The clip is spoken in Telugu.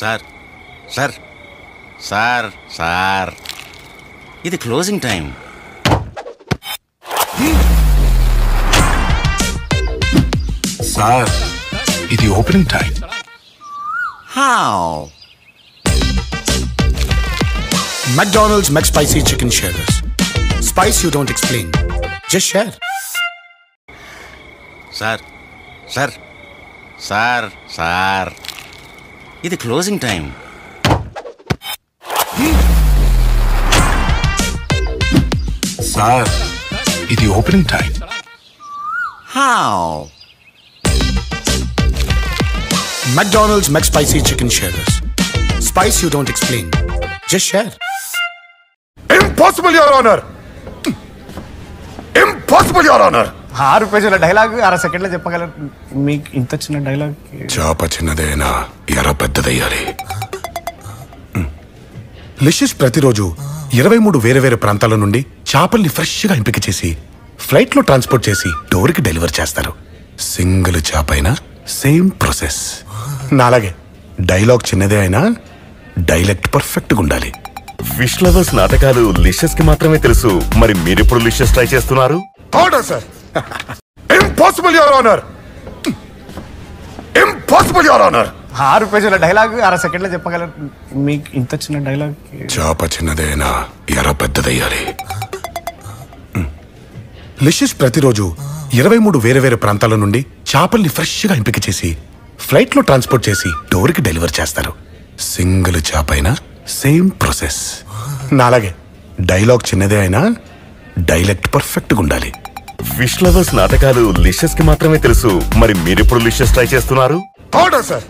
సార్ సార్ సార్ సార్ ఇది క్లోజింగ్ టైం సార్ ఇది opening time how McDonald's McSpicy Chicken Shares. Spice you don't explain. Just share. Sir sir sir sir ఇది క్లోజింగ్ టైం సార్ ఇది opening time how McDonald's McSpicy Chicken Shares. Spice you don't explain. Just share. Impossible your honour impossible your honour ఆరు పేజీల డైలాగ్ అర సెకండ్లో చెప్పగలరు. మీకు ఇంత చిన్న డైలాగ్ చేప చిన్నదైనా ఎర్ర పెద్దదయ్యాలి. లిషిస్ ప్రతిరోజు ఇరవై మూడు వేరే వేరే ప్రాంతాల నుండి చేపల్ని ఫ్రెష్గా ఎంపిక చేసి ఫ్లైట్లో ట్రాన్స్పోర్ట్ చేసి డోర్కి డెలివర్ చేస్తారు. సింగిల్ చేప అయినా సేమ్ ప్రాసెస్. నాలాగే డైలాగ్ చిన్నదే అయినా డైలెక్ట్ పర్ఫెక్ట్గా ఉండాలి. ఫిష్ లవర్స్ నాటకాలు లిషస్కి మాత్రమే తెలుసు. మరి మీరెప్పుడు లిషస్ ట్రై చేస్తున్నారు? Order sir? Impossible your honour impossible your honour ఆరు పేజీల డైలాగ్ అర సెకండ్లో చెప్పగలరు. మీకు ఇంత చిన్న డైలాగ్ చేప చిన్నదైనా ఎర్ర పెద్దదయ్యాలి. లిషిస్ ప్రతిరోజు ఇరవై మూడు వేరే వేరే ప్రాంతాల నుండి చేపల్ని ఫ్రెష్గా ఎంపిక చేసి ఫ్లైట్లో ట్రాన్స్పోర్ట్ చేసి డోర్కి డెలివర్ చేస్తారు. సింగిల్ చేప అయినా సేమ్ ప్రాసెస్. నాలాగే డైలాగ్ చిన్నదే అయినా డైలెక్ట్ పర్ఫెక్ట్గా ఉండాలి. ఫిష్ లవర్స్ నాటకాలు లిషస్కి మాత్రమే తెలుసు. మరి మీరెప్పుడు లిషస్ ట్రై చేస్తున్నారు? Order sir.